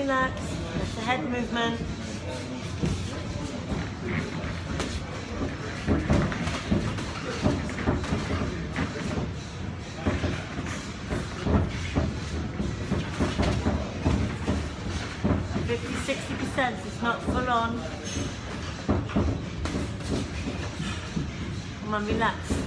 relax. The head movement. Fifty, sixty percent. It's not full on. Come on, relax.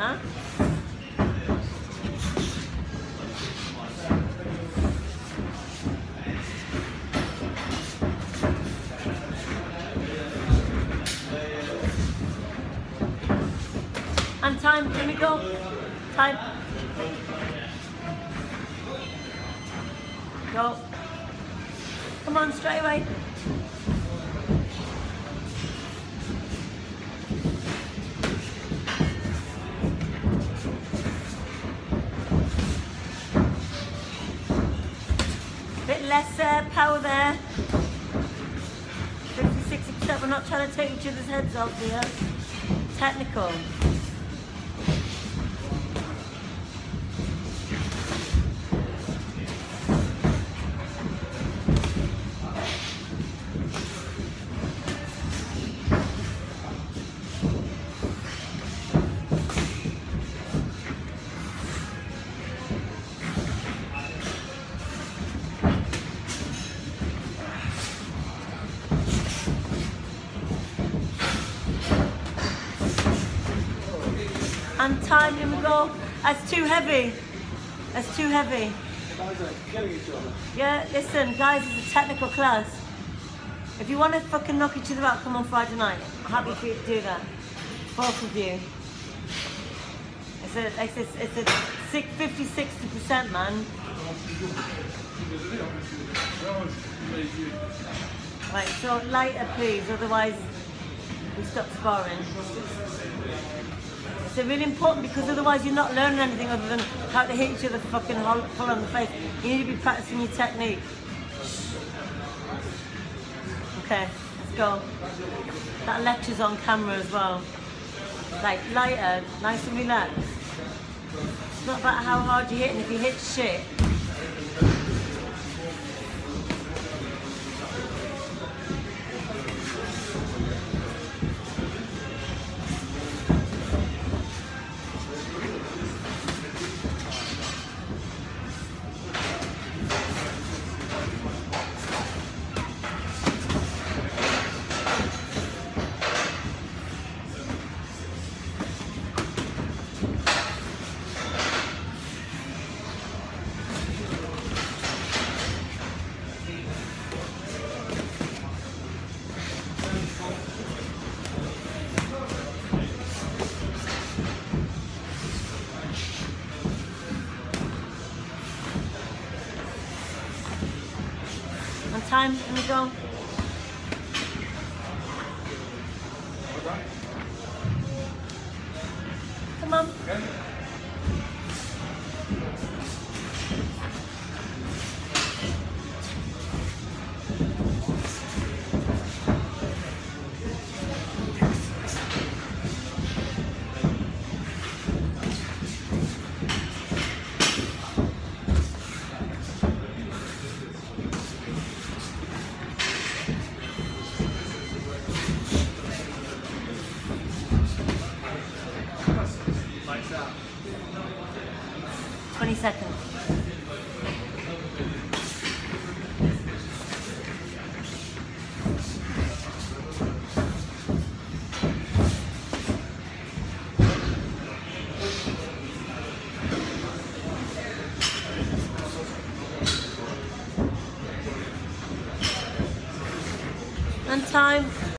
Better. And time, here we go. Time. Go. Come on, straight away. Less uh, power there. 50, 60%. We're not trying to take each other's heads off here. Technical. And time, here we go. That's too heavy. That's too heavy. Yeah, listen, guys, it's a technical class. If you want to fucking knock each other out, come on Friday night. I'm happy for you to do that. Both of you. It's a, it's a, it's a six, 50, 60%, man. Right, so lighter, please, otherwise we stop sparring. It's really important because otherwise you're not learning anything other than how to hit each other fucking hol- full on the face. You need to be practicing your technique. Okay, let's go. That lecture's on camera as well. Like lighter, nice and relaxed. It's not about how hard you hit, and if you hit shit, on time, and we go. 20 seconds. And time.